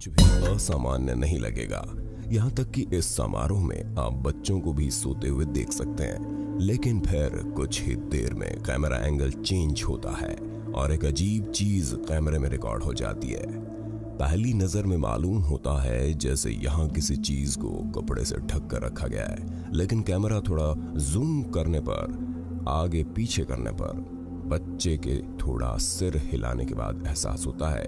कुछ भी असामान्य नहीं लगेगा। यहाँ तक कि इस समारोह में आप बच्चों को भी सोते हुए देख सकते हैं। लेकिन फिर कुछ ही देर में कैमरा एंगल चेंज होता है और एक अजीब चीज़ कैमरे में रिकॉर्ड हो जाती है। पहली नज़र में मालूम होता है जैसे यहाँ किसी चीज़ को कपड़े से ढक कर रखा गया है। लेकिन कैमरा थोड़ा जूम करने पर, आगे पीछे करने पर बच्चे के थोड़ा सिर हिलाने के बाद एहसास होता है।